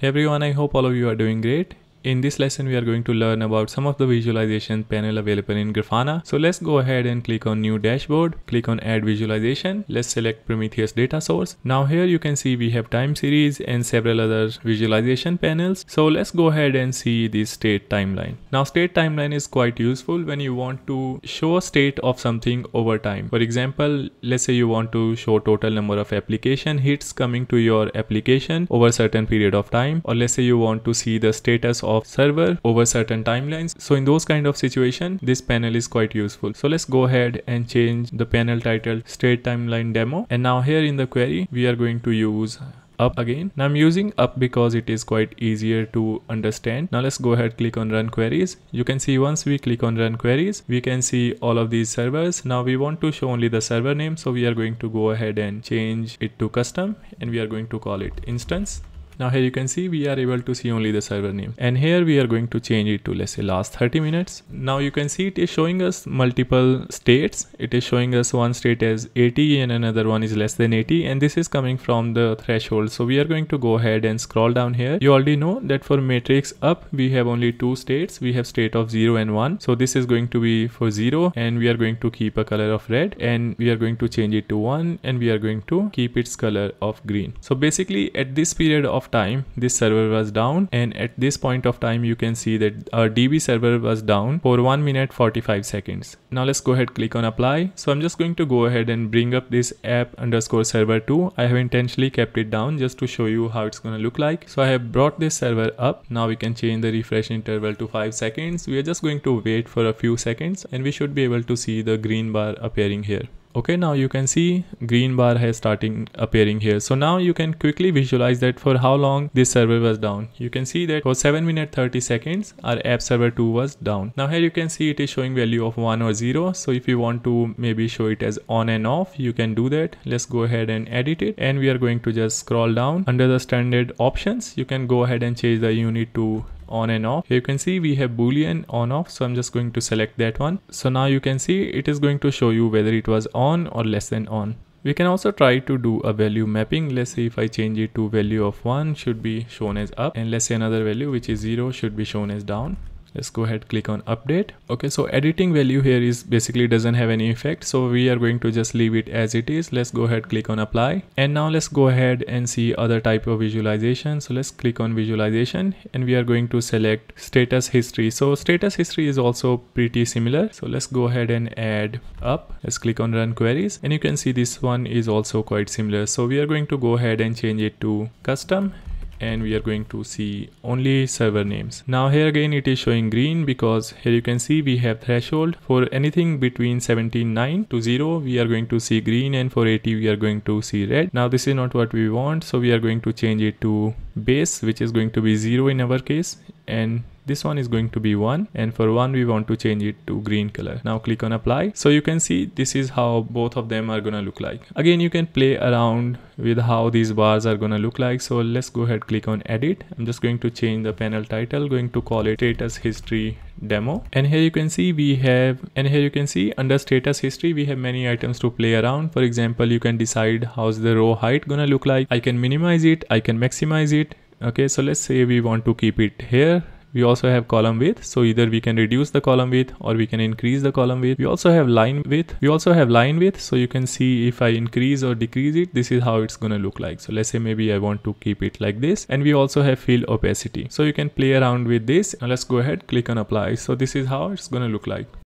Hey everyone, I hope all of you are doing great. In this lesson, we are going to learn about some of the visualization panel available in Grafana. So let's go ahead and click on new dashboard, click on add visualization. Let's select Prometheus data source. Now here you can see we have time series and several other visualization panels. So let's go ahead and see the state timeline. Now state timeline is quite useful when you want to show a state of something over time. For example, let's say you want to show total number of application hits coming to your application over a certain period of time. Or let's say you want to see the status of server over certain timelines. So in those kind of situation, this panel is quite useful. So let's go ahead and change the panel title state timeline demo. And now here in the query, we are going to use up again. Now I'm using up because it is quite easier to understand. Now let's go ahead click on run queries. You can see once we click on run queries, we can see all of these servers. Now we want to show only the server name. So we are going to go ahead and change it to custom and we are going to call it instance. Now here you can see we are able to see only the server name and here we are going to change it to let's say last 30 minutes. Now you can see it is showing us multiple states. It is showing us one state as 80 and another one is less than 80 and this is coming from the threshold. So we are going to go ahead and scroll down here. You already know that for matrix up we have only two states. We have state of 0 and 1. So this is going to be for 0 and we are going to keep a color of red and we are going to change it to 1 and we are going to keep its color of green. So basically at this period of time this server was down and at this point of time you can see that our db server was down for 1 minute 45 seconds. Now let's go ahead click on apply. So i'm just going to go ahead and bring up this app underscore server 2 i have intentionally kept it down just to show you how it's going to look like. So i have brought this server up. Now we can change the refresh interval to 5 seconds. We are just going to wait for a few seconds and we should be able to see the green bar appearing here okay now you can see green bar has starting appearing here. So now you can quickly visualize that for how long this server was down. You can see that for 7 minute 30 seconds our app server 2 was down. Now here you can see it is showing value of 1 or 0 so if you want to maybe show it as on and off you can do that. Let's go ahead and edit it. And we are going to just scroll down. Under the standard options you can go ahead and change the unit to on and off. Here you can see we have boolean on off. So I'm just going to select that one. So now you can see it is going to show you whether it was on or less than on. We can also try to do a value mapping. Let's say if I change it to value of 1 should be shown as up and let's say another value which is 0 should be shown as down let's go ahead click on update. Okay so editing value here is basically doesn't have any effect. So we are going to just leave it as it is. Let's go ahead click on apply. And now let's go ahead and see other type of visualization. So let's click on visualization and we are going to select status history. So status history is also pretty similar. So let's go ahead and add up. Let's click on run queries. And you can see this one is also quite similar. So we are going to go ahead and change it to custom and we are going to see only server names. Now here again it is showing green because here you can see we have threshold for anything between 17.9 to 0 we are going to see green and for 80 we are going to see red. Now this is not what we want so we are going to change it to base which is going to be 0 in our case and this one is going to be 1 and for 1 we want to change it to green color. Now click on apply. So you can see this is how both of them are gonna look like. Again you can play around with how these bars are gonna look like. So let's go ahead click on edit. I'm just going to change the panel title going to call it status history demo. And here you can see we have and here you can see under status history we have many items to play around. For example you can decide how's the row height gonna look like. I can minimize it. I can maximize it. Okay so let's say we want to keep it here we also have column width. So either we can reduce the column width or we can increase the column width. We also have line width. We also have line width. So you can see if i increase or decrease it this is how it's gonna look like. So let's say maybe i want to keep it like this. And we also have fill opacity. So you can play around with this. Now let's go ahead click on apply. So this is how it's gonna look like